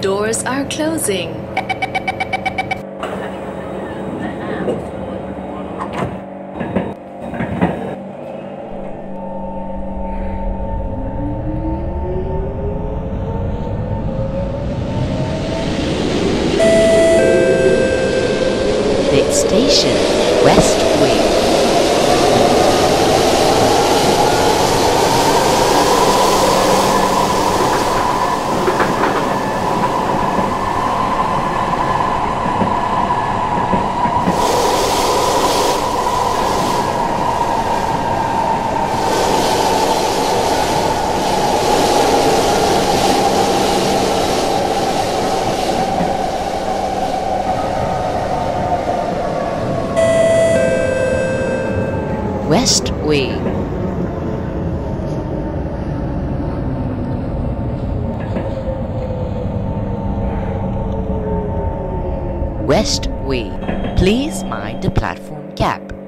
Doors are closing. Station, West West Wing. West. Please mind the platform gap.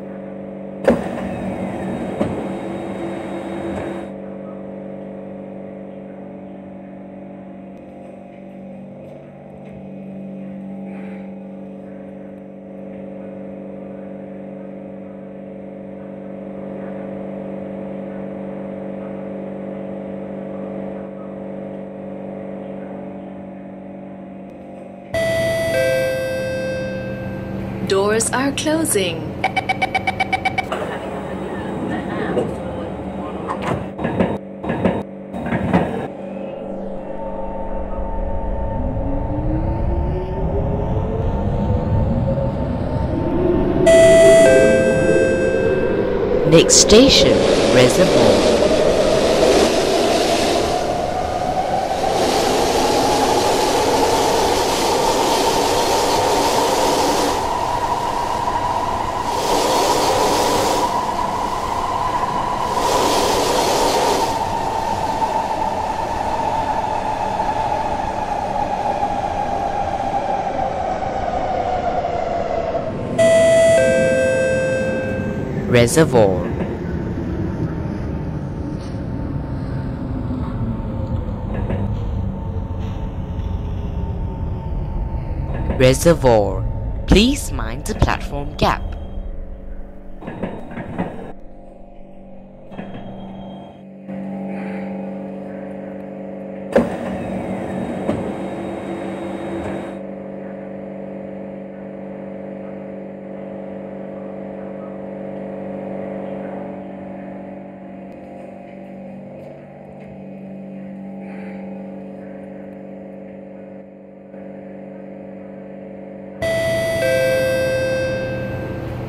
Doors are closing. Next station, Reservoir. Reservoir. Reservoir. Please mind the platform gap.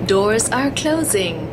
Doors are closing.